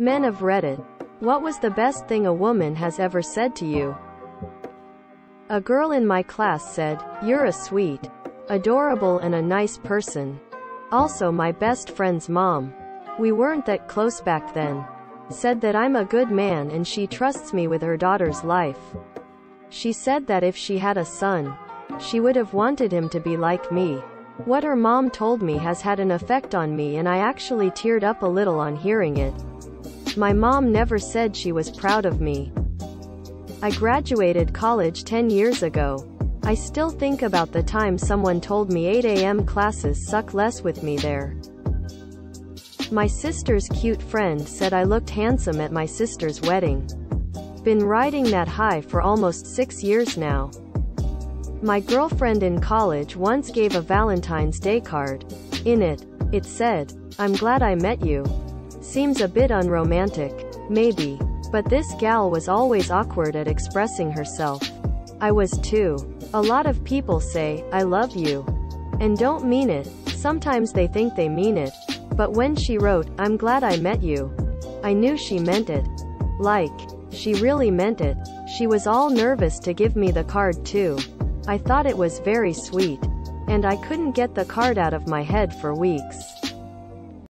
Men of Reddit. What was the best thing a woman has ever said to you? A girl in my class said, You're a sweet, adorable and a nice person. Also my best friend's mom. We weren't that close back then. Said that I'm a good man and she trusts me with her daughter's life. She said that if she had a son, she would have wanted him to be like me. What her mom told me has had an effect on me and I actually teared up a little on hearing it. My mom never said she was proud of me. I graduated college 10 years ago. I still think about the time someone told me 8 a.m. classes suck less with me there. My sister's cute friend said I looked handsome at my sister's wedding. Been riding that high for almost six years now. My girlfriend in college once gave a Valentine's Day card. In it, it said, I'm glad I met you. Seems a bit unromantic. Maybe. But this gal was always awkward at expressing herself. I was too. A lot of people say, I love you. And don't mean it. Sometimes they think they mean it. But when she wrote, I'm glad I met you, I knew she meant it. Like, she really meant it. She was all nervous to give me the card too. I thought it was very sweet. And I couldn't get the card out of my head for weeks.